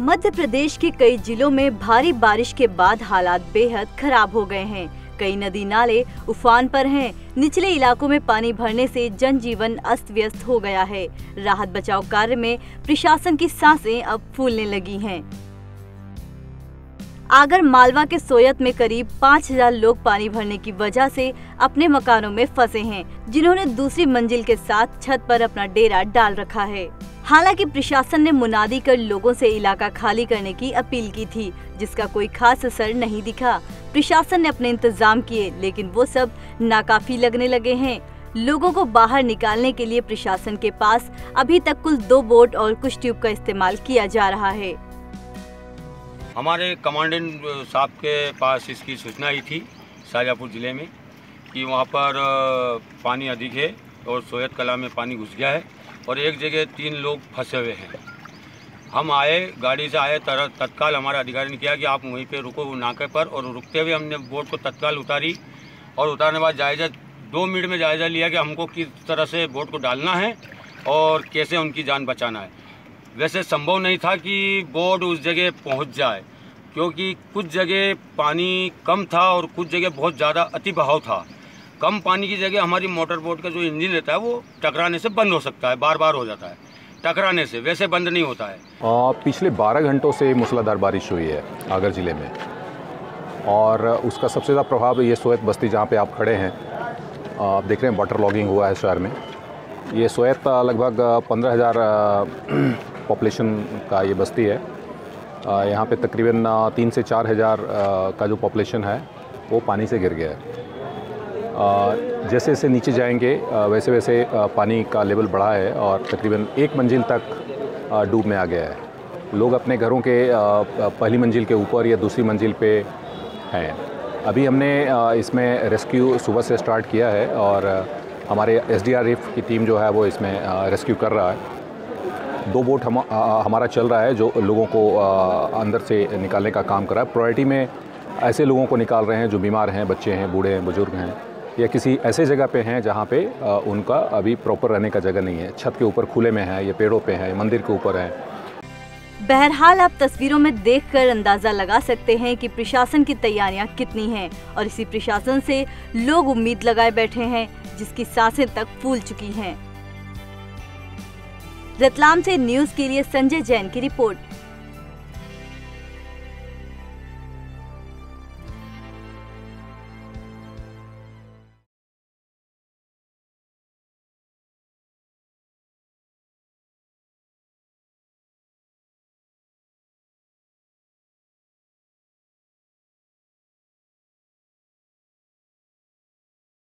मध्य प्रदेश के कई जिलों में भारी बारिश के बाद हालात बेहद खराब हो गए हैं कई नदी नाले उफान पर हैं। निचले इलाकों में पानी भरने से जनजीवन अस्त व्यस्त हो गया है राहत बचाव कार्य में प्रशासन की साँसें अब फूलने लगी हैं। आगर मालवा के सोयत में करीब 5000 लोग पानी भरने की वजह से अपने मकानों में फंसे हैं, जिन्होंने दूसरी मंजिल के साथ छत पर अपना डेरा डाल रखा है हालाँकि प्रशासन ने मुनादी कर लोगों से इलाका खाली करने की अपील की थी, जिसका कोई खास असर नहीं दिखा। प्रशासन ने अपने इंतज़ाम किए, लेकिन वो सब नाकाफी लगने लगे हैं। लोगों को बाहर निकालने के लिए प्रशासन के पास अभी तक कुल दो बोट और कुछ ट्यूब का इस्तेमाल किया जा रहा है। हमारे कमांडेंट साहब के पास इसकी सूचना ही थी शाहजहाँपुर ज़िले में, कि वहाँ पर पानी अधिक है। और सोयत कला में पानी घुस गया है और एक जगह तीन लोग फंसे हुए हैं। हम आए, गाड़ी से आए तत्काल हमारा अधिकारी ने किया कि आप वहीं पे रुको नाके पर और रुकते हुए हमने बोट को तत्काल उतारी और उतारने बाद जायज़ा, दो मिनट में जायज़ा लिया कि हमको किस तरह से बोट को डालना है और कैसे उनकी जान बचाना है। वैसे संभव नहीं था कि बोट उस जगह पहुँच जाए, क्योंकि कुछ जगह पानी कम था और कुछ जगह बहुत ज़्यादा अति बहाव था। कम पानी की जगह हमारी मोटर बोट का जो इंजन रहता है वो टकराने से बंद हो सकता है बार बार हो जाता है। टकराने से वैसे बंद नहीं होता है। आ, पिछले 12 घंटों से मूसलाधार बारिश हुई है आगर ज़िले में। और उसका सबसे ज़्यादा प्रभाव ये सोयत बस्ती जहाँ पे आप खड़े हैं आप देख रहे हैं वाटर लॉगिंग हुआ है शहर में। ये सोयत लगभग पंद्रह हज़ार पॉपुलेशन का ये बस्ती है। यहाँ पे तकरीबन तीन से चार हज़ार का जो पॉपुलेशन है वो पानी से गिर गया है। जैसे जैसे नीचे जाएँगे वैसे वैसे पानी का लेवल बढ़ा है और तकरीबन एक मंजिल तक डूब में आ गया है। लोग अपने घरों के पहली मंजिल के ऊपर या दूसरी मंजिल पे हैं। अभी हमने इसमें रेस्क्यू सुबह से स्टार्ट किया है और हमारे एसडीआरएफ की टीम जो है वो इसमें रेस्क्यू कर रहा है। दो बोट हम हमारा चल रहा है जो लोगों को अंदर से निकालने का काम कर रहा है। प्रायोरिटी में ऐसे लोगों को निकाल रहे हैं जो बीमार हैं, बच्चे हैं, बूढ़े हैं, बुज़ुर्ग हैं। या किसी ऐसे जगह पे हैं जहाँ पे उनका अभी प्रॉपर रहने का जगह नहीं है। छत के ऊपर खुले में है, या पेड़ों पे है मंदिर के ऊपर है। बहरहाल, आप तस्वीरों में देखकर अंदाज़ा लगा सकते हैं कि प्रशासन की तैयारियाँ कितनी हैं और इसी प्रशासन से लोग उम्मीद लगाए बैठे हैं, जिसकी साँसें तक फूल चुकी हैं। रतलाम से न्यूज़ के लिए संजय जैन की रिपोर्ट।